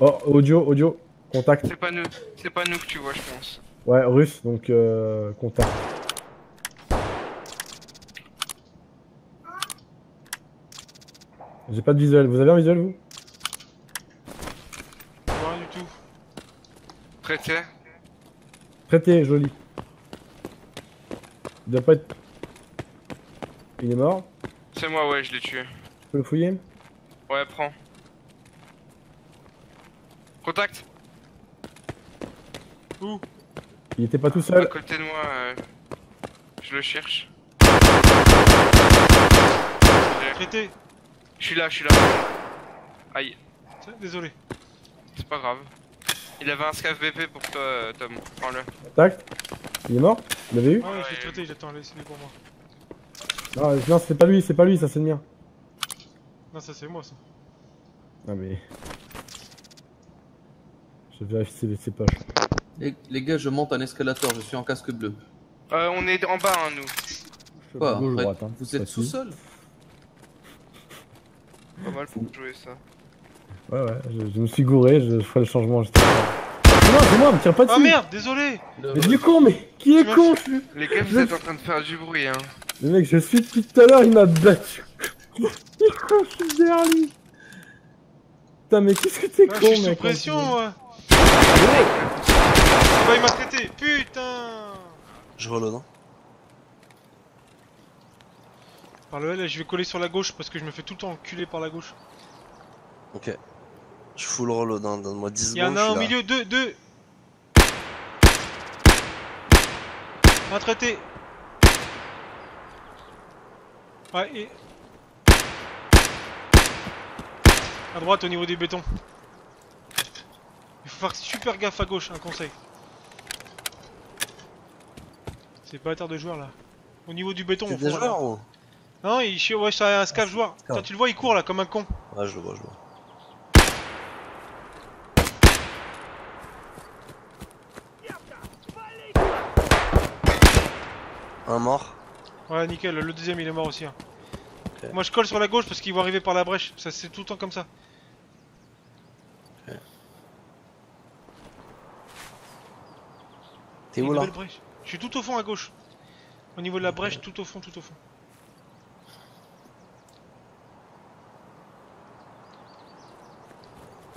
Oh, audio, audio. Contact. C'est pas nous, c'est pas nous que tu vois, je pense. Ouais, russe, donc euh, contact. J'ai pas de visuel. Vous avez un visuel, vous? Rien du tout. Prêté Prêtez, joli. Il doit pas être... Il est mort C'est moi, ouais, je l'ai tué. Je peux le fouiller? Ouais, prends. Contact Où Il était pas tout À seul. côté de moi, euh, je le cherche. Traité. Je suis là, je suis là. Aïe, Tiens, Désolé. c'est pas grave. Il avait un scav BP pour toi, euh, Tom. Prends-le. Contact. Il est mort Vous l'avez eu Ah ouais, je l'ai traité, j'attends, laissez-le pour moi. Non, non c'est pas lui, c'est pas lui, ça c'est le mien. Non, ça c'est moi ça. Non mais... Je vérifie ses, ses poches. Les, les gars, je monte un escalator, je suis en casque bleu. Euh, on est en bas, hein, nous. Quoi Gauche, droite, hein. Vous êtes Facile. sous-sol Pas mal pour jouer ça. Ouais, ouais, je, je me suis gouré, je, je ferai le changement juste. Non, c'est moi, me tire pas dessus Ah merde, désolé Mais du con, mais qui est con je suis- Les gars, vous êtes en train de faire du bruit, hein. Le mec, je suis depuis tout à l'heure, il m'a battu. Il est con, je suis derrière lui. Putain, mais qu'est-ce que t'es Ah, con, Je suis sous mec. pression moi Ah bah il m'a traité Putain Je reload, hein. Par le L, je vais coller sur la gauche parce que je me fais tout le temps enculer par la gauche. Ok. Je full reload, hein. Donne-moi 10 Il y en secondes. a un au là. milieu, deux, deux Un traité Ouais, et... À droite, au niveau des bétons. Il faut faire super gaffe à gauche, un conseil. C'est pas à terre de joueur là. Au niveau du béton, au des fond, là. joueurs ou Non, il chie- ouais, c'est un scaf joueur. Quand tu le vois, il court là, comme un con. Ouais, je le vois, je le vois. Un mort. Ouais, nickel, le deuxième il est mort aussi. hein. Moi je colle sur la gauche parce qu'ils vont arriver par la brèche. Ça c'est tout le temps comme ça. T'es où là brèche. Je suis tout au fond à gauche. Au niveau de la brèche, tout au fond, tout au fond.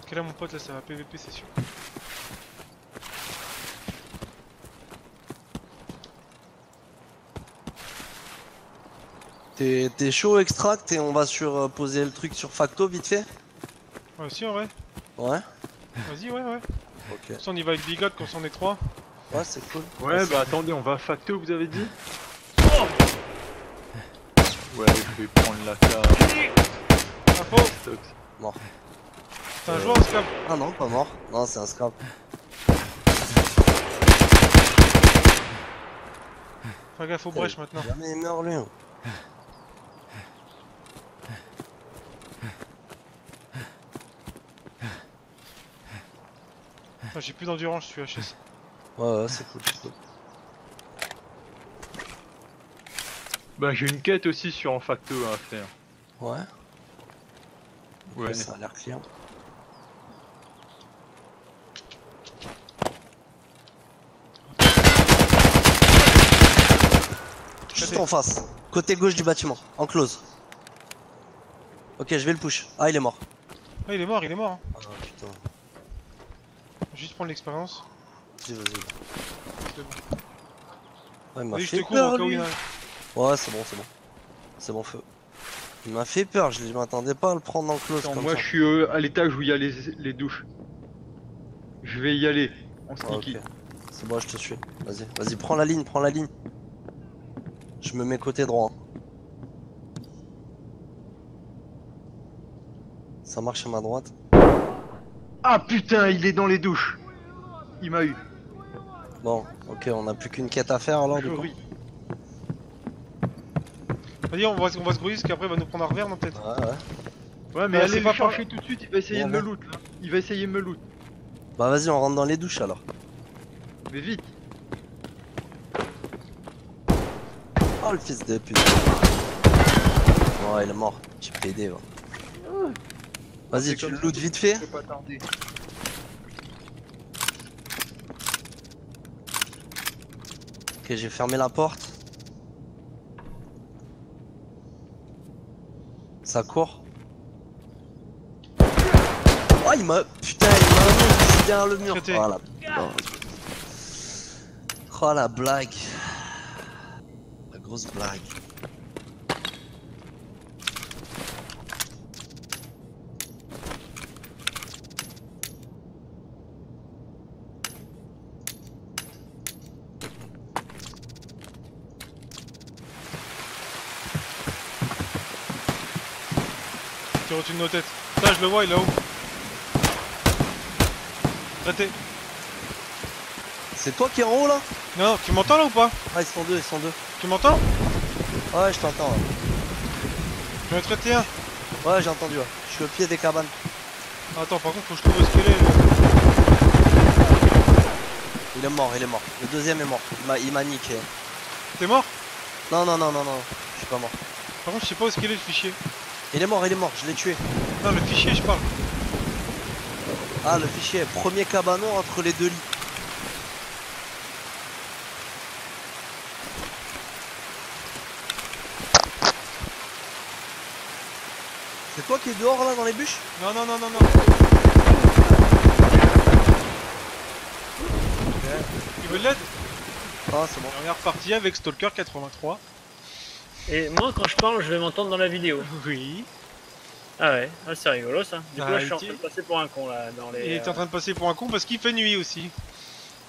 Ok là mon pote là ça va PVP c'est sûr. T'es chaud extract et on va sur euh, poser le truc sur facto vite fait Ouais si en vrai. Ouais. Vas-y ouais ouais. Ok. Ça on y va avec Bigot quand on est trois. Ouais, c'est cool. Ouais, bah attendez, on va facto, vous avez dit Ouais, je vais prendre la carte. Info Stock. T'as un joueur en scap. Ah non, pas mort. Non, c'est un scrap. Fais gaffe aux brèches maintenant. Jamais il meurt lui. hein. Ah, J'ai plus d'endurance, je suis HS. Ouais, ouais, c'est cool. Bah j'ai une quête aussi sur en facto à faire. Ouais. Ouais. Ouais, ça a l'air client. Juste en face, côté gauche du bâtiment, en close. Ok, je vais le push. Ah, il est mort. Ah il est mort, il est mort. Hein. Ah putain. Juste prendre l'expérience. Vas-y, vas-y. C'est bon. Ouais, il m'a je fait te peur, cas où a. Ouais, c'est bon, c'est bon. C'est bon, feu. Il m'a fait peur, je m'attendais pas à le prendre en close Attends, comme moi ça. je suis euh, à l'étage où il y a les, les douches. Je vais y aller en Ah, ok. sneaky. C'est bon, je te suis. Vas-y, vas-y, prends la ligne, prends la ligne. Je me mets côté droit. Ça marche à ma droite. Ah putain, il est dans les douches. Il m'a eu. Bon, ok, on a plus qu'une quête à faire alors du coup. Vas-y on va, on va se grouiller parce qu'après il va nous prendre un revers non peut-être. Ouais, ouais. Ouais, mais Ah, allez pas par- chercher tout de suite, il va essayer de me loot là. Il va essayer de me loot. Bah vas-y, on rentre dans les douches alors. Mais vite. Oh le fils de pute. Ouais, il est mort. J'ai pédé, va. Vas-y, tu le loot vite fait. Je vais pas tarder. Ok, j'ai fermé la porte. Ça court. Oh, il m'a. Putain, il m'a derrière le mur. Oh la... oh la blague. La grosse blague. Tire au-dessus de nos têtes. Ça, je le vois, il est là-haut. Traité. C'est toi qui es en haut là? Non, tu m'entends là ou pas? Ah, ils sont deux, ils sont deux. Tu m'entends? Ouais, je t'entends. Ouais, Je vais traiter un. Ouais, j'ai entendu. ouais. Je suis au pied des cabanes. Attends, par contre, faut que je trouve le squelette. Il est mort, il est mort. Le deuxième est mort. Il m'a- Il m'a niqué. T'es mort? Non, non, non, non, non. Je suis pas mort. Par contre, je sais pas où est-ce qu'il est le fichier. Il est mort, il est mort. Je l'ai tué. Non, le fichier, je parle. Ah, le fichier. Premier cabanon entre les deux lits. C'est toi qui es dehors là dans les bûches? Non, non, non, non, non. Il veut de l'aide? Ah, c'est bon. On est reparti avec Stalker 83. Et moi, quand je parle, je vais m'entendre dans la vidéo. Oui. Ah ouais, ah, c'est rigolo ça. Du coup, Ah, là, je suis en train de passer pour un con là. Dans les, Il est en train de passer pour un con parce qu'il fait nuit aussi.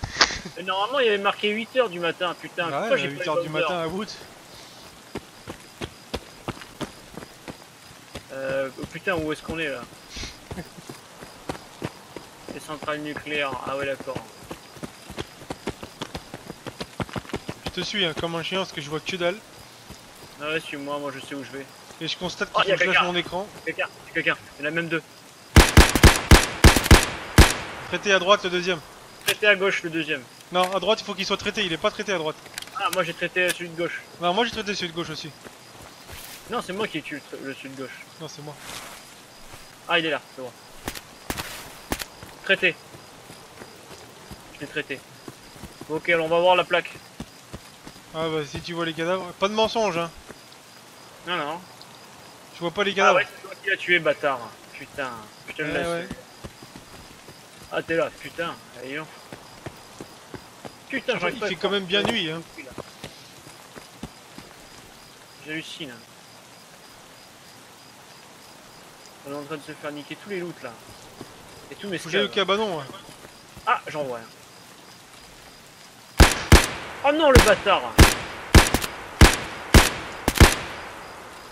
Mais Normalement, il y avait marqué 8h du matin, putain. Ah ouais, j'ai à pas 8h eu du matin à Wood. Euh, putain, où est-ce qu'on est là Les centrales nucléaires, ah ouais, d'accord. Je te suis hein, comme un chien parce que je vois que dalle. Ah ouais, suis-moi, moi je sais où je vais. Et je constate Oh, qu'il a faut que je lâche mon écran. Quelqu'un, quelqu'un, il y en a même deux. Traité à droite le deuxième. Traité à gauche le deuxième. Non, à droite il faut qu'il soit traité, il est pas traité à droite. Ah, moi j'ai traité celui de gauche. Non, moi j'ai traité celui de gauche aussi. Non, c'est moi qui tue le, tra- le celui de gauche. Non, c'est moi. Ah, il est là, c'est bon. Traité. Je l'ai traité. Ok, alors on va voir la plaque. Ah bah si tu vois les cadavres. Pas de mensonge hein. Non, non. Tu vois pas les Ah cadavres. ouais, c'est toi qui l'as tué, bâtard. Putain, je te le laisse. ouais. Ah, t'es là, putain. Allez, non. Putain, j'arrive Il pas à fait le quand même bien nuit hein. J'hallucine. On est en train de se faire niquer tous les loots là. Et tous mes au scavs. cabanon. ouais. Ah, j'en vois un. Oh non, le bâtard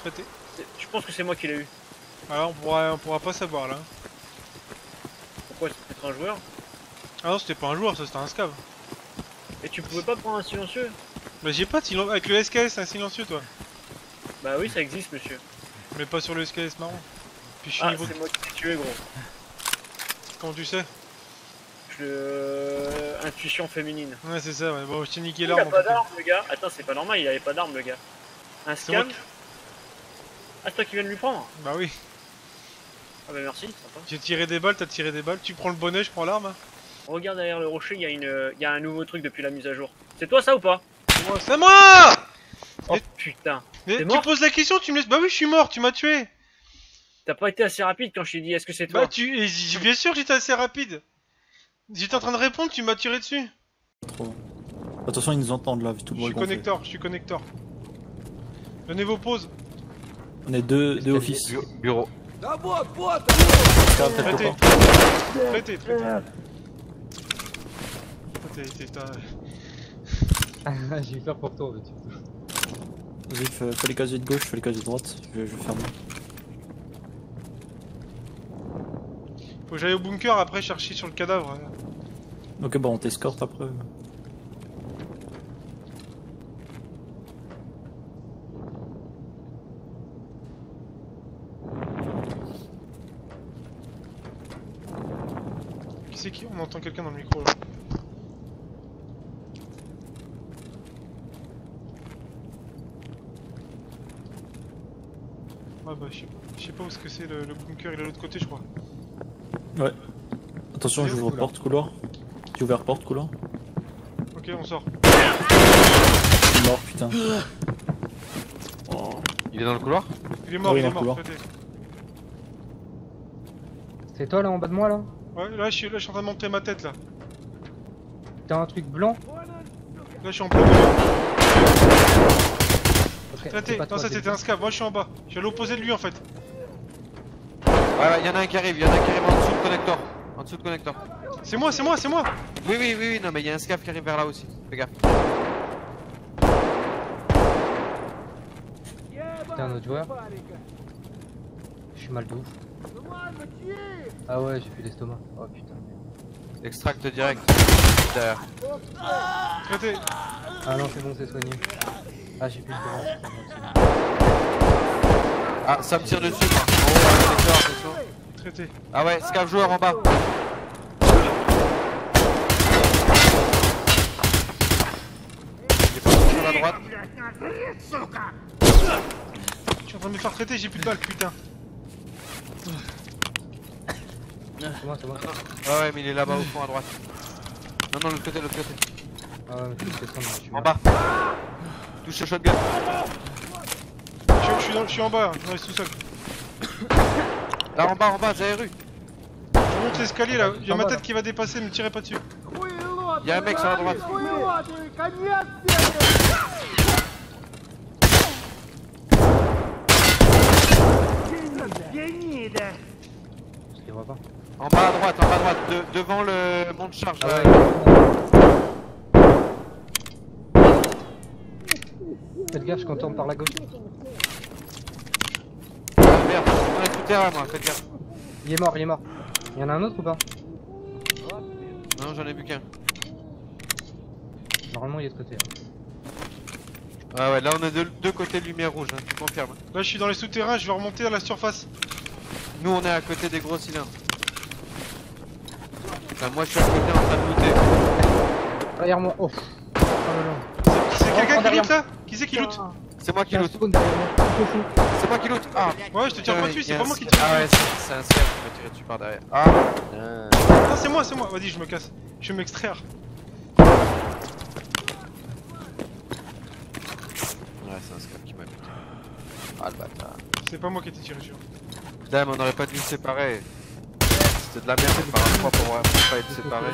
Traité. Je pense que c'est moi qui l'ai eu. Alors on pourra, on pourra pas savoir là. Pourquoi c'est peut-être un joueur Ah non, c'était pas un joueur, ça c'était un scav. Et tu pouvais pas prendre un silencieux Mais j'ai pas de silencieux. Avec le SKS, un silencieux toi. Bah oui, ça existe, monsieur. Mais pas sur le SKS marron. Puis je suis Ah, niveau. c'est moi qui t'ai tué, gros. Comment tu sais euh, Intuition féminine. Ouais, c'est ça, ouais. Bon, je t'ai niqué Il a l'arme. pas d'arme, le gars. Attends, c'est pas normal, il avait pas d'arme, le gars. Un scam Ah, c'est toi qui viens de lui prendre Bah oui. Ah bah merci, sympa. J'ai tiré des balles, t'as tiré des balles. Tu prends le bonnet, je prends l'arme. Regarde derrière le rocher, il y, a une... il y a un nouveau truc depuis la mise à jour. C'est toi ça ou pas C'est moi, c'est moi Oh Mais- putain. Mais tu mort poses la question, tu me laisses. Bah oui, je suis mort, tu m'as tué. T'as pas été assez rapide quand je t'ai dit est-ce que c'est toi Bah tu. bien sûr, j'étais assez rapide. J'étais en train de répondre, tu m'as tiré dessus. Trop. Attention, ils nous entendent là, vu tout le Je suis connecteur, je suis connecteur. Donnez vos pauses. On est deux, deux offices. Bu- Bureau. Traité. Traité, traité. J'ai eu peur pour toi, mais tu Vas-y, fais, fais les casiers de gauche, fais les casiers de droite. Je, je ferme. Faut que j'aille au bunker après chercher sur le cadavre. Ok, bon, on t'escorte après. Qui c'est qui On entend quelqu'un dans le micro là. Ah bah je sais pas, je sais pas où est-ce que c'est le, le bunker, il est de l'autre côté je crois. Attention, C'est j'ouvre porte couloir. J'ai ouvert porte couloir. Ok on sort. Il est mort, putain. Il est dans le couloir? Il est mort, Oui, il est mort. C'est toi là en bas de moi là? Ouais, là je, suis, là, je suis en train de monter ma tête là. T'as un truc blanc Là, je suis en plein milieu. Non, ça c'était un scav. Moi, je suis en bas. Je suis à l'opposé de lui en fait. Ouais, ouais, y'en a un qui arrive, y'en a un qui arrive en dessous de connecteur. En dessous de connecteur. C'est moi, c'est moi, c'est moi. Oui, oui, oui, oui, non, mais il y a un scaf qui arrive vers là aussi. Fais gaffe. Putain, un autre joueur. Je suis mal de ouf. Ah ouais, j'ai plus l'estomac. Oh putain. Extract direct. Derrière. Traité. Ah non, c'est bon, c'est soigné. Ah, j'ai plus l'estomac. Ah, ça me tire dessus, moi. En haut, connecteur, attention. Traité. Ah ouais, scaf joueur en bas. Il est pas sur la droite. Je suis en train de me faire traiter, j'ai plus de balles, putain. C'est moi, c'est moi. Ah ouais, mais il est là-bas au fond à droite. Non, non, l'autre côté, l'autre côté. Ah ouais, mais En bas. Touche le shotgun. Je, suis- je suis, dans- je suis en bas, je reste tout seul. Là en bas, en bas, Zahru. Je monte l'escalier là, il y a ma tête qui va dépasser, me tirez pas dessus. Y'a un mec sur la droite. Je les vois pas. En bas à droite, en bas à droite. de- devant le monte charge. Ah là. ouais. Faites gaffe, je contourne par la gauche. Ah, merde, on est tout terrain, moi. Faites gaffe. Il est mort, il est mort. Il y en a un autre ou pas? Non, j'en ai vu qu'un. Normalement, il est de côté. Ah ouais, là on a deux, deux côtés de lumière rouge, hein, tu confirmes. Là, je suis dans les souterrains, je vais remonter à la surface. Nous on est à côté des gros cylindres. Enfin, moi je suis à côté en train de looter. Derrière moi. Oh. Oh. C'est quelqu'un qui loot là Qui c'est qui loot C'est moi qui loot. C'est moi qui loot. Ah Ouais, je te tire pas putain, dessus, c'est pas moi qui tire Ah ouais, c'est un scap qui m'a tiré dessus par derrière. Ah putain. Non, c'est moi, c'est moi. Vas-y, je me casse. Je vais m'extraire. Ouais, c'est un scap qui m'a buté. Ah le bâtard. C'est pas moi qui ai été tiré dessus. Dame, on aurait pas dû se séparer. C'était de la merde de par un fois pour vraiment pas être séparés.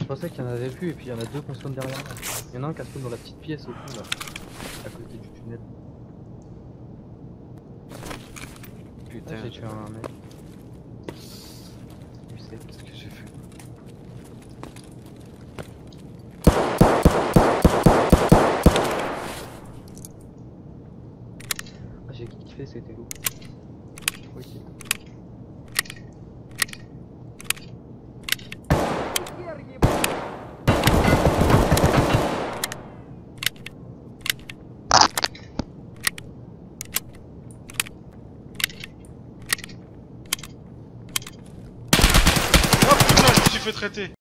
Je pensais qu'il y en avait plus et puis il y en a deux qu'on spawn derrière moi. Il y en a un qui a spawn dans la petite pièce au fond là. À côté du tunnel. Putain, Ah, j'ai tué un mec. Tu sais. qu'est-ce que j'ai fait Ah, j'ai kiffé, c'était lourd. Ok. Putain,